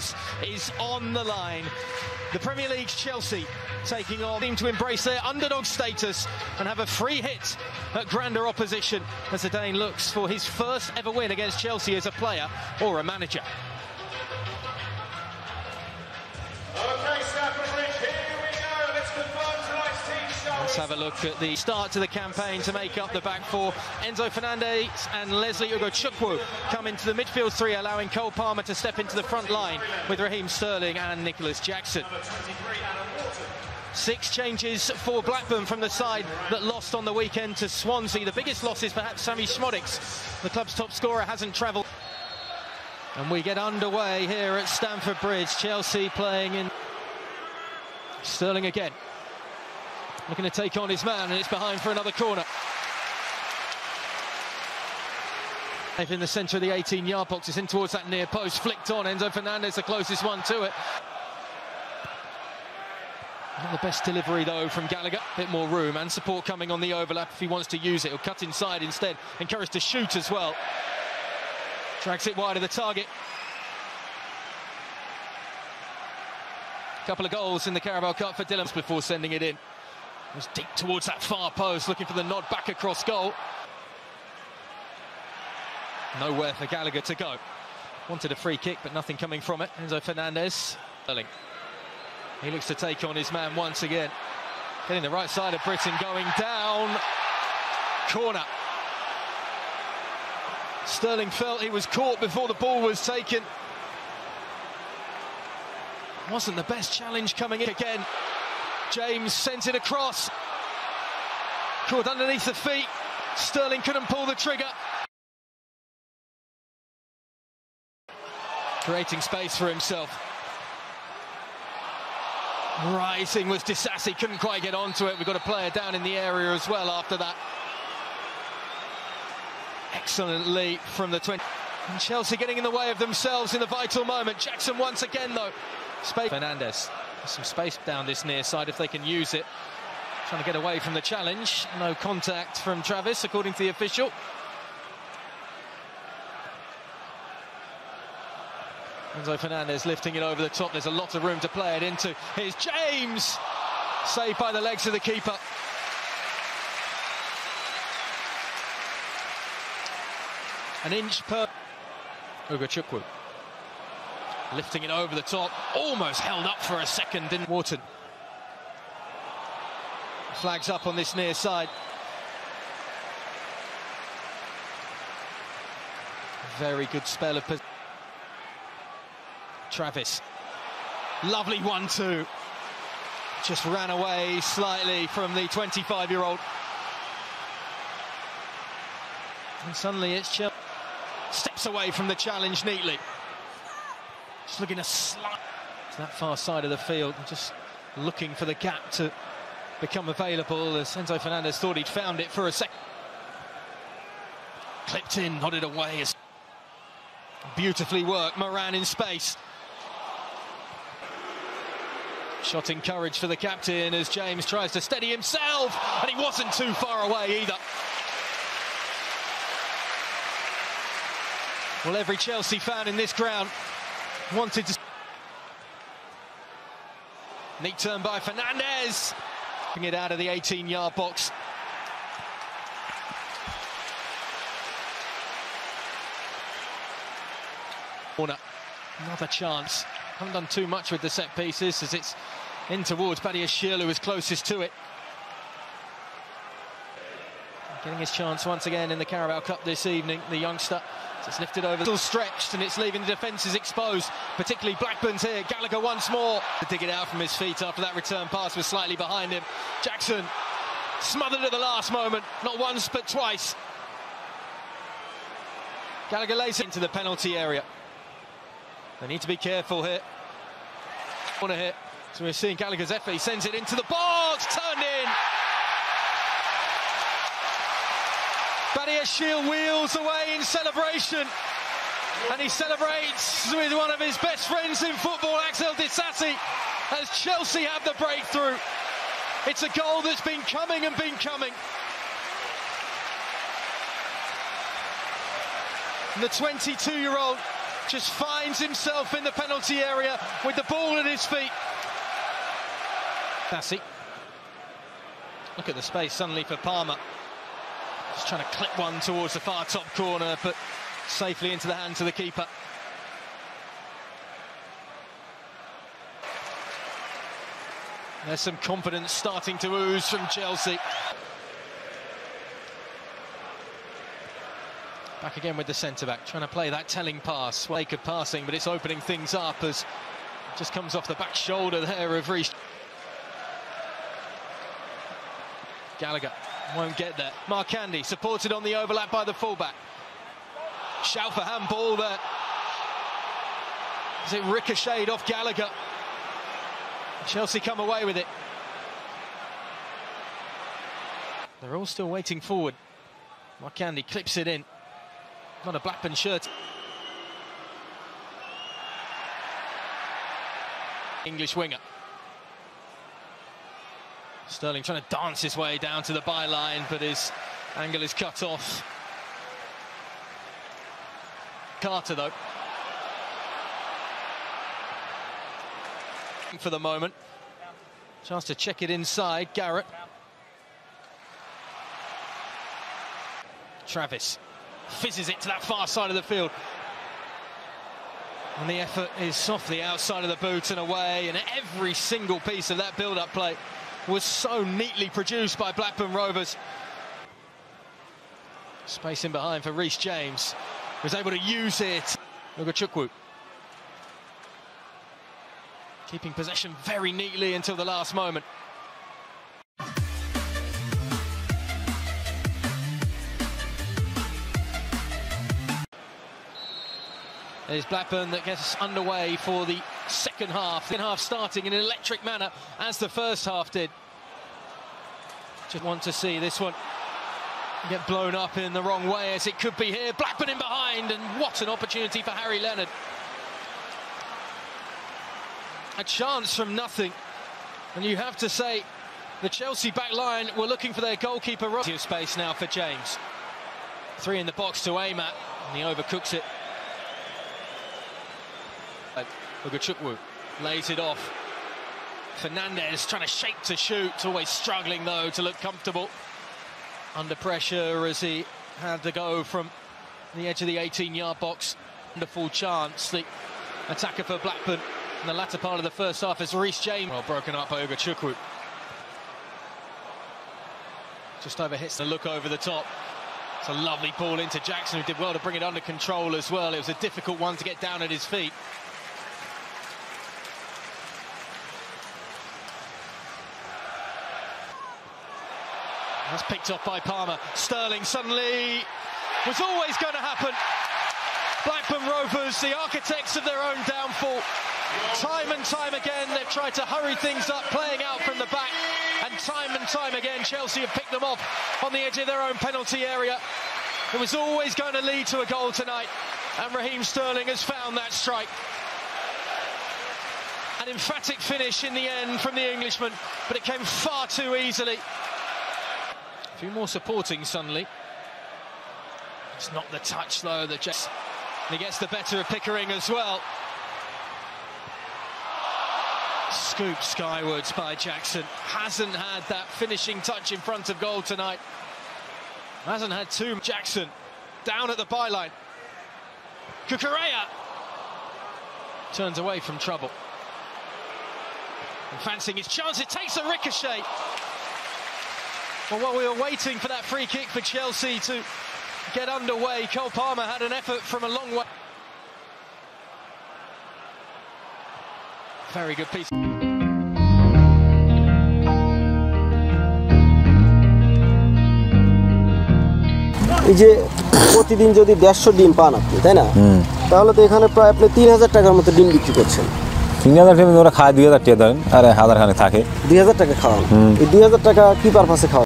titles is on the line. The Premier League's Chelsea taking on team to embrace their underdog status and have a free hit at grander opposition as the Dane looks for his first ever win against Chelsea as a player or a manager. Let's have a look at the start to the campaign to make up the back four. Enzo Fernandez and Lesley Ugochukwu come into the midfield three, allowing Cole Palmer to step into the front line with Raheem Sterling and Nicolas Jackson. Six changes for Blackburn from the side that lost on the weekend to Swansea. The biggest loss is perhaps Sammie Szmodics. The club's top scorer hasn't travelled. And we get underway here at Stamford Bridge. Chelsea playing in Sterling again. Looking to take on his man, and it's behind for another corner. In the centre of the 18 yard box, it's in towards that near post, flicked on. Enzo Fernandez, the closest one to it. Not the best delivery though from Gallagher. Bit more room and support coming on the overlap if he wants to use it. He'll cut inside instead. Encouraged to shoot as well. Drags it wide of the target. Couple of goals in the Carabao Cup for Dylan before sending it in. Was deep towards that far post, looking for the nod back across goal. Nowhere for Gallagher to go. Wanted a free kick, but nothing coming from it. Enzo Fernandez. Sterling. He looks to take on his man once again. Getting the right side of Brittain going down. Corner. Sterling felt he was caught before the ball was taken. Wasn't the best challenge coming in again. James sends it across. Caught underneath the feet. Sterling couldn't pull the trigger. Creating space for himself. Rising was Disasi, couldn't quite get onto it. We've got a player down in the area as well after that. Excellent leap from the 20. And Chelsea getting in the way of themselves in the vital moment. Jackson once again, though. Space. Fernandez. Some space down this near side if they can use it. Trying to get away from the challenge. No contact from Travis, according to the official. Enzo Fernandez lifting it over the top. There's a lot of room to play it into. Here's James. Saved by the legs of the keeper. An inch per. Ugochukwu. Lifting it over the top. Almost held up for a second in Wharton. Flags up on this near side. Very good spell of position. Travis. Lovely one-two. Just ran away slightly from the 25-year-old. And suddenly it's Chelsea. Steps away from the challenge neatly. Looking to slide to that far side of the field. Just looking for the gap to become available as Enzo Fernandez thought he'd found it for a second. Clipped in, nodded away. Beautifully worked. Moran in space. Shot in courage for the captain as James tries to steady himself, and he wasn't too far away either. Well, every Chelsea fan in this ground wanted to. Neat turn by Fernandez. Bring it out of the 18 yard box. Corner. Another chance. Haven't done too much with the set pieces as it's in towards Badiashile, who is closest to it. Getting his chance once again in the Carabao Cup this evening, the youngster. It's lifted over, still stretched, and it's leaving the defences exposed, particularly Blackburn's here. Gallagher once more to dig it out from his feet after that return pass was slightly behind him. Jackson smothered at the last moment, not once but twice. Gallagher lays it into the penalty area. They need to be careful here. Corner here. So we're seeing Gallagher's effort. He sends it into the box, turned in. Badiashile wheels away in celebration. And he celebrates with one of his best friends in football, Axel Disasi, as Chelsea have the breakthrough. It's a goal that's been coming and been coming. And the 22 year old just finds himself in the penalty area with the ball at his feet. Bassi. Look at the space suddenly for Palmer. Just trying to clip one towards the far top corner, but safely into the hands of the keeper. There's some confidence starting to ooze from Chelsea. Back again with the centre back, trying to play that telling pass. Wake of passing, but it's opening things up as just comes off the back shoulder there of Reece. Gallagher won't get there. Markanday supported on the overlap by the fullback. Shout for handball there. It ricocheted off Gallagher. Chelsea come away with it. They're all still waiting forward. Markanday clips it in. Not a Blackburn shirt. English winger. Sterling trying to dance his way down to the byline, but his angle is cut off. Carter, though. For the moment. Chance to check it inside. Garrett. Travis fizzes it to that far side of the field. And the effort is softly outside of the boot and away, and every single piece of that build-up play was so neatly produced by Blackburn Rovers. Space in behind for Reece James. Was able to use it. Ugochukwu. Keeping possession very neatly until the last moment. There's Blackburn that gets underway for the second half. Second half starting in an electric manner as the first half did. Just want to see this one get blown up in the wrong way as it could be here. Blackburn in behind and what an opportunity for Harry Leonard. A chance from nothing. And you have to say the Chelsea back line were looking for their goalkeeper. Space now for James. Three in the box to aim at and he overcooks it. Ugochukwu lays it off. Fernandez trying to shape to shoot, always struggling though to look comfortable. Under pressure as he had to go from the edge of the 18-yard box. Wonderful chance. The attacker for Blackburn in the latter part of the first half is Reece James. Well broken up by Ugochukwu. Just over hits the look over the top. It's a lovely ball into Jackson, who did well to bring it under control as well. It was a difficult one to get down at his feet. That's picked up by Palmer. Sterling suddenly was always going to happen. Blackburn Rovers, the architects of their own downfall. Time and time again, they've tried to hurry things up, playing out from the back. And time and time again, Chelsea have picked them off on the edge of their own penalty area. It was always going to lead to a goal tonight. And Raheem Sterling has found that strike. An emphatic finish in the end from the Englishman, but it came far too easily. Few more supporting suddenly. It's not the touch though that just he gets the better of Pickering as well. Scoop skywards by Jackson. Hasn't had that finishing touch in front of goal tonight. Hasn't had two. Jackson down at the byline. Cucurella turns away from trouble. And fancying his chance, it takes a ricochet. Well, while we were waiting for that free kick for Chelsea to get underway, Cole Palmer had an effort from a long way. Very good piece. এই যে প্রতিদিন যদি দেড়শো ডিম পান আপনি তাই না? তাহলে তো এখানে প্রায় আপনি তিন হাজার টাকার মতো ডিম বিক্রি করছেন। তিন হাজার টাকা ওরা খায় দুই হাজার টাকা ধরেন আর হাজার খানে থাকে। দুই হাজার টাকা খাওয়ান। এই দুই হাজার টাকা কি পারপাসে খাওয়ান?